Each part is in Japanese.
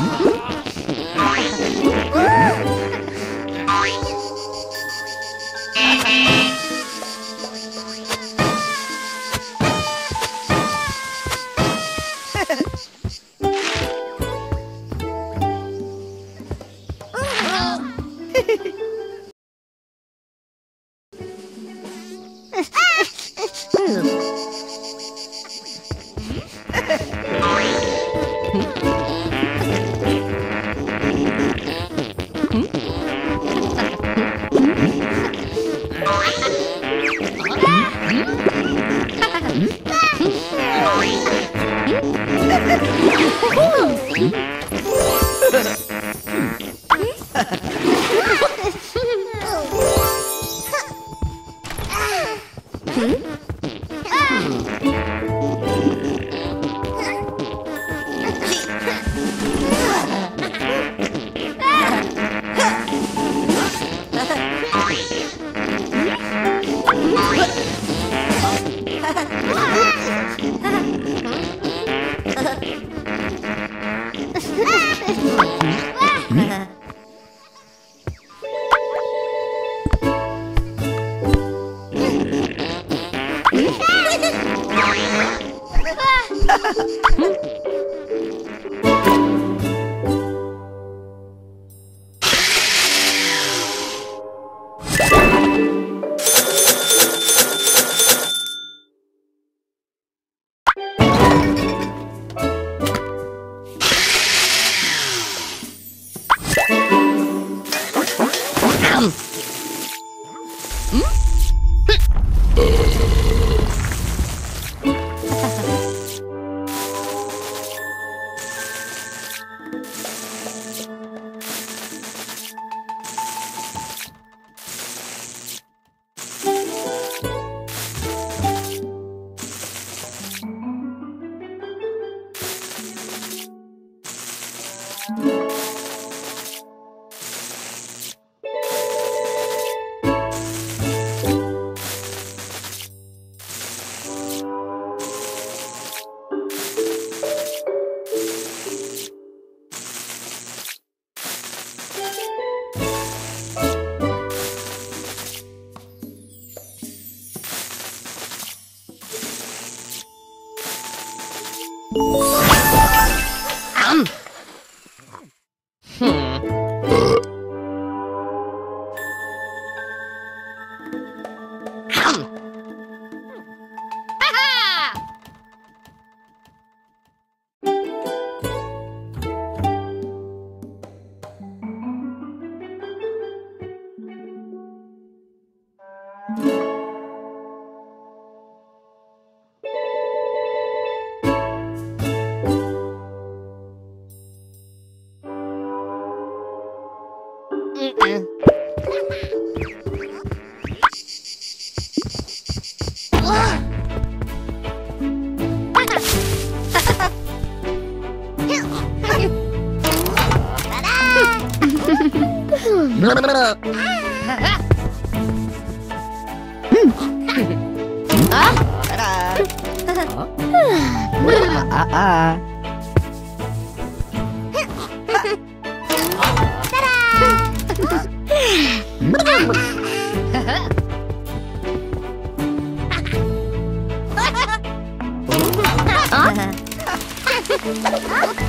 Mm-hmm.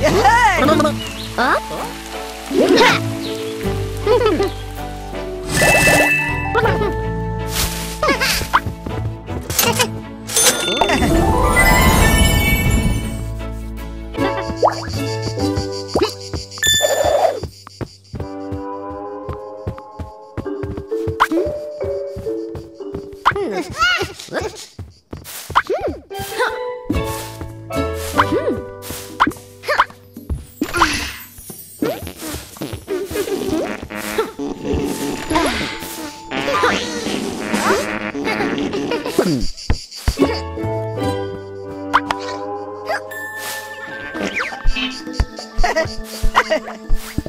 Yeah! Nos vemos.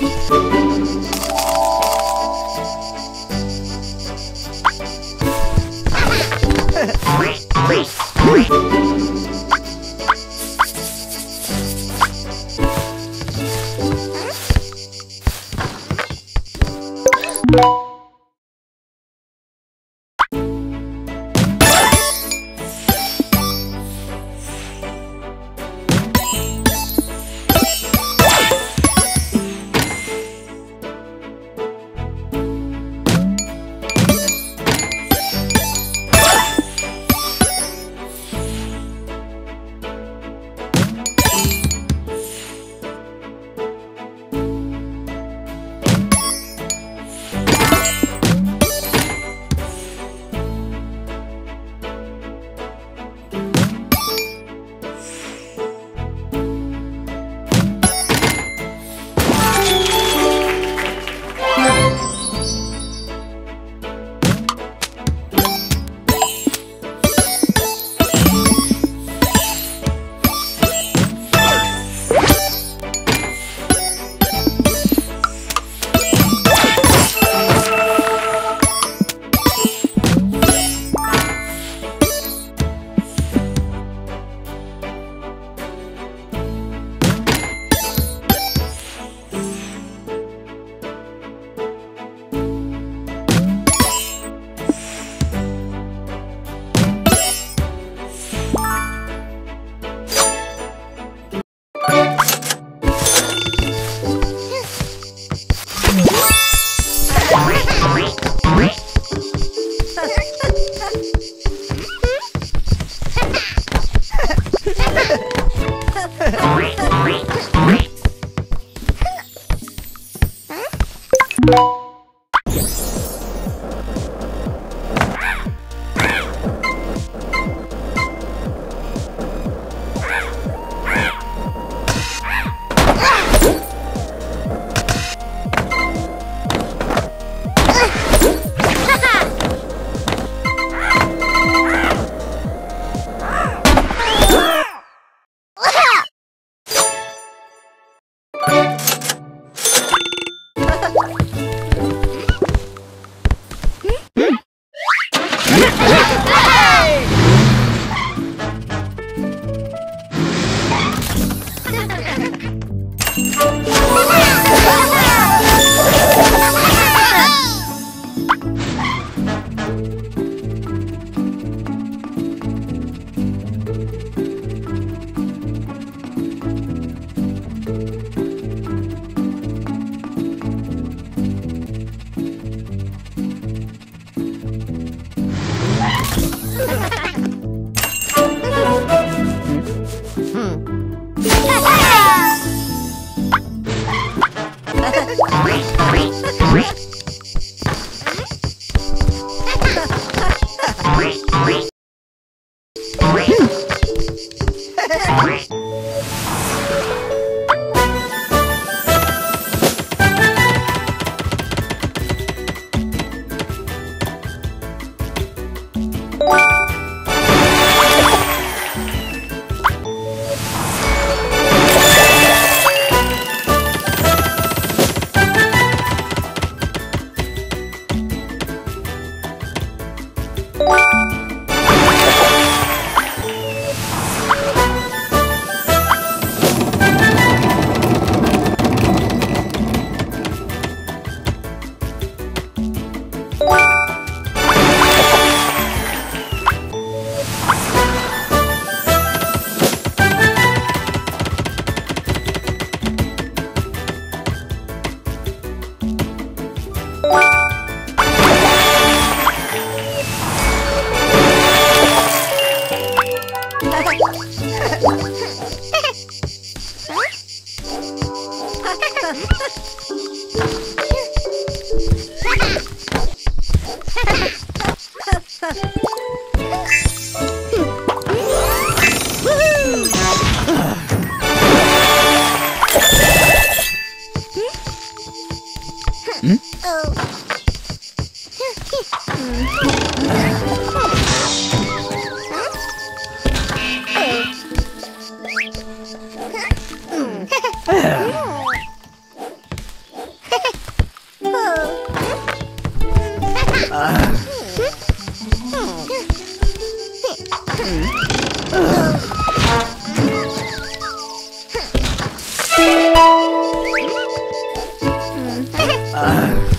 嗯 Uh.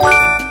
Bye.